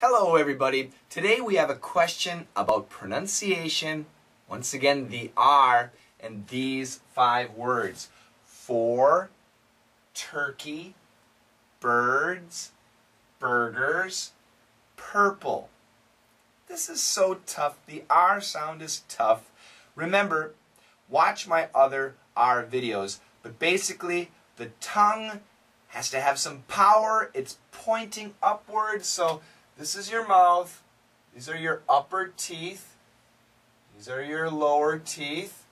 Hello everybody. Today we have a question about pronunciation. Once again, the R and these five words. Four, turkey, birds, burgers, purple. This is so tough. The R sound is tough. Remember, watch my other R videos. But basically, the tongue has to have some power. It's pointing upwards, so this is your mouth. These are your upper teeth. These are your lower teeth.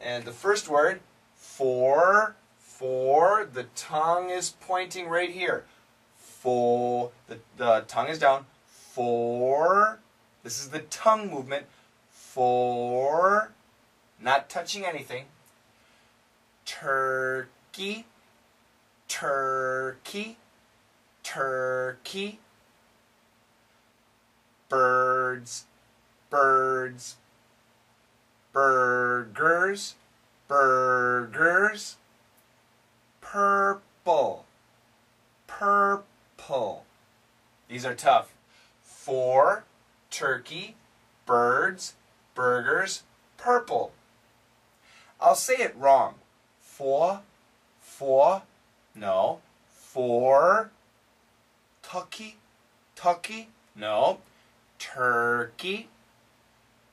And the first word, four, four, the tongue is pointing right here. For, the, the tongue is down. For, this is the tongue movement. For, not touching anything. Turkey, turkey, turkey birds, birds, burgers, burgers, purple, purple. These are tough. Four, turkey, birds, burgers, purple. I'll say it wrong. For, for, no. Four, tucky, tucky, no turkey,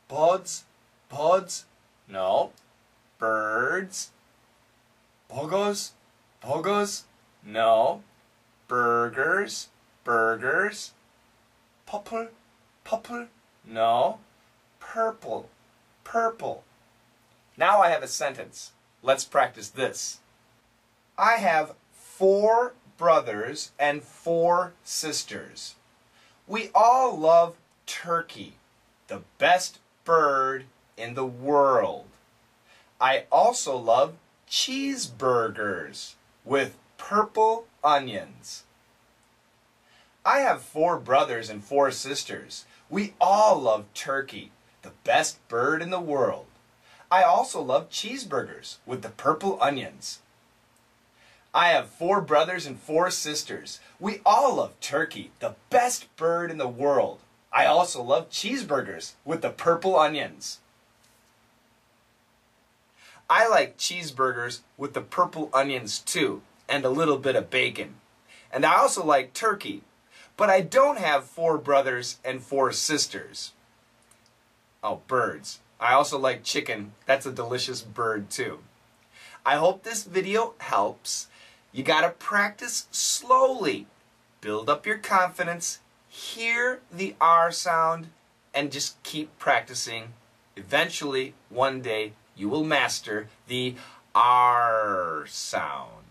buds, buds, no, birds, bogos, bogos, no, burgers, burgers, purple, purple, no, purple, purple. Now I have a sentence. Let's practice this. I have four brothers and four sisters. We all love turkey, the best bird in the world. I also love cheeseburgers with purple onions. I have four brothers and four sisters. We all love turkey, the best bird in the world. I also love cheeseburgers with the purple onions. I have four brothers and four sisters. We all love turkey, the best bird in the world. I also love cheeseburgers with the purple onions. I like cheeseburgers with the purple onions too, and a little bit of bacon. And I also like turkey, but I don't have four brothers and four sisters. Oh, birds. I also like chicken. That's a delicious bird too. I hope this video helps. You gotta practice slowly. Build up your confidence hear the R sound and just keep practicing. Eventually, one day, you will master the R sound.